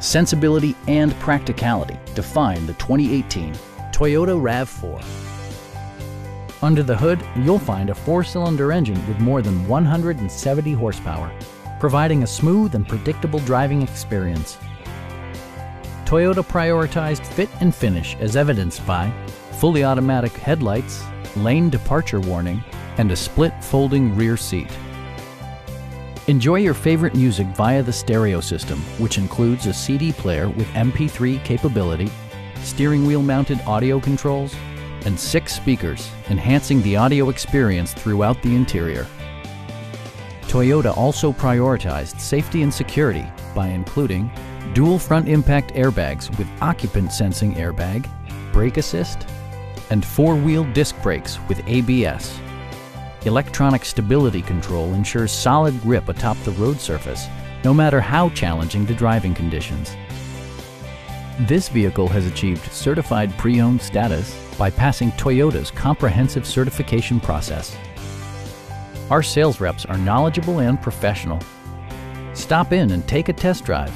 Sensibility and practicality define the 2018 Toyota RAV4. Under the hood, you'll find a four-cylinder engine with more than 170 horsepower, providing a smooth and predictable driving experience. Toyota prioritized fit and finish as evidenced by fully automatic headlights, lane departure warning, and a split folding rear seat. Enjoy your favorite music via the stereo system, which includes a CD player with MP3 capability, steering wheel mounted audio controls, and six speakers, enhancing the audio experience throughout the interior. Toyota also prioritized safety and security by including dual front impact airbags with occupant sensing airbag, brake assist, and four-wheel disc brakes with ABS. Electronic stability control ensures solid grip atop the road surface, no matter how challenging the driving conditions. This vehicle has achieved certified pre-owned status by passing Toyota's comprehensive certification process. Our sales reps are knowledgeable and professional. Stop in and take a test drive